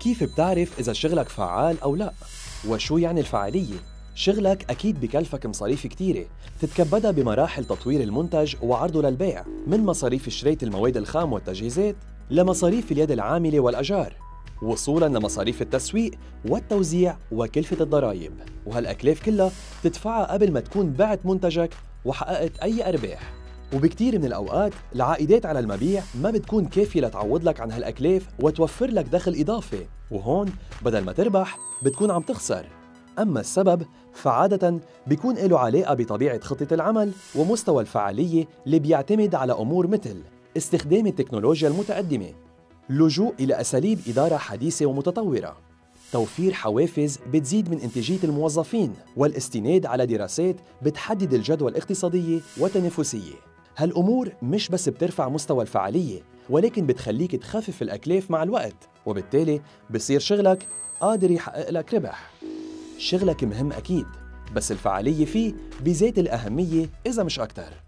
كيف بتعرف إذا شغلك فعال أو لا؟ وشو يعني الفعالية؟ شغلك أكيد بكلفك مصاريف كتيرة تتكبدها بمراحل تطوير المنتج وعرضه للبيع من مصاريف شرية المواد الخام والتجهيزات لمصاريف اليد العاملة والأجار وصولا لمصاريف التسويق والتوزيع وكلفة الضرائب وهالأكلاف كلها تدفعها قبل ما تكون بعت منتجك وحققت أي أرباح وبكتير من الأوقات العائدات على المبيع ما بتكون كافية لتعوض لك عن هالأكلاف وتوفر لك دخل إضافي. وهون بدل ما تربح بتكون عم تخسر. أما السبب فعادة بيكون له علاقة بطبيعة خطة العمل ومستوى الفعالية اللي بيعتمد على أمور مثل استخدام التكنولوجيا المتقدمة اللجوء إلى أساليب إدارة حديثة ومتطورة توفير حوافز بتزيد من إنتاجية الموظفين والاستناد على دراسات بتحدد الجدوى الاقتصادية والتنافسية هالأمور مش بس بترفع مستوى الفعالية ولكن بتخليك تخفف الأكلاف مع الوقت وبالتالي بصير شغلك قادر يحقق لك ربح. شغلك مهم أكيد بس الفعالية فيه بذات الأهمية إذا مش أكتر.